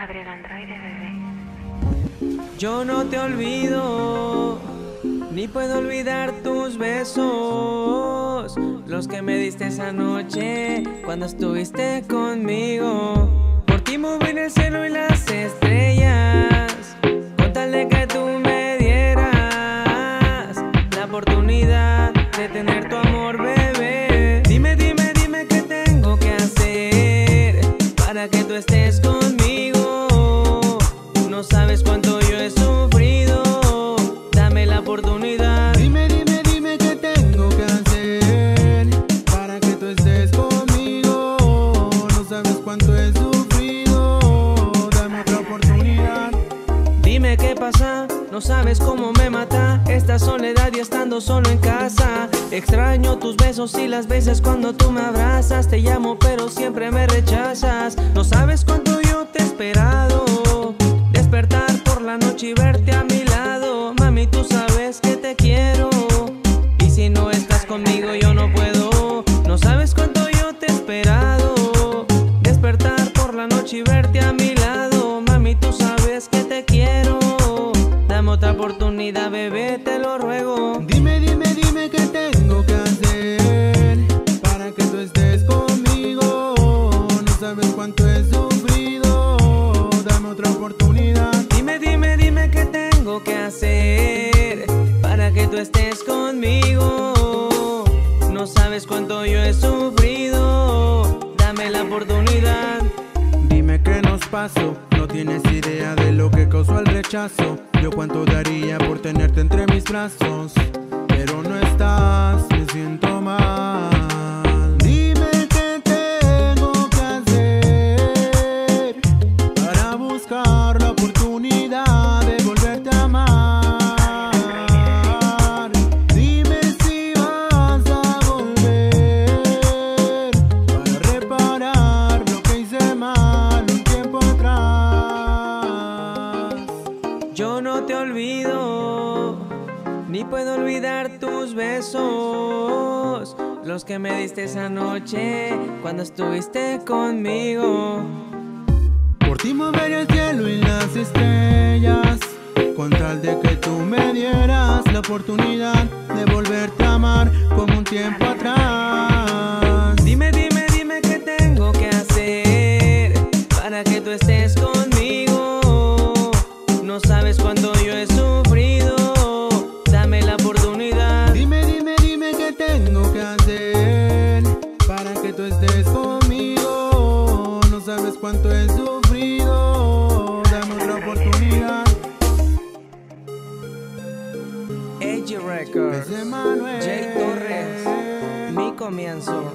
Gabriel Androide, bebé. Yo no te olvido, ni puedo olvidar tus besos, los que me diste esa noche cuando estuviste conmigo. Por ti moví el cielo y las estrellas, con tal de que tú me dieras la oportunidad de tener tu amor, bebé. No sabes cuánto yo he sufrido. Dame la oportunidad. Dime, dime, dime qué tengo que hacer para que tú estés conmigo. No sabes cuánto he sufrido. Dame otra oportunidad. Dime qué pasa. No sabes cómo me mata esta soledad y estando solo en casa. Extraño tus besos y las veces cuando tú me abrazas. Te llamo pero siempre me rechazas. No sabes noche y verte a mi lado. Mami, tú sabes que te quiero. Y si no estás conmigo yo no puedo. No sabes cuánto yo te he esperado. Despertar por la noche y verte a mi lado. Mami, tú sabes que te quiero. Dame otra oportunidad, bebé, te lo ruego. Dime, dime, dime qué tengo que hacer para que tú estés conmigo. No sabes cuánto he sufrido. Dame otra oportunidad. Tengo hacer para que tú estés conmigo. No sabes cuánto yo he sufrido. Dame la oportunidad. Dime qué nos pasó, no tienes idea de lo que causó el rechazo. Yo cuánto daría por tenerte entre mis brazos, pero no estás, Yo no te olvido, ni puedo olvidar tus besos, los que me diste esa noche cuando estuviste conmigo. Por ti mover el cielo y las estrellas, con tal de que tú me dieras la oportunidad de volverte a amar como un tiempo atrás. Sabes cuánto yo he sufrido. Dame la oportunidad. Dime, dime, dime qué tengo que hacer para que tú estés conmigo. No sabes cuánto he sufrido. Dame otra oportunidad. Edgy Records. Jay Torres. Mi comienzo.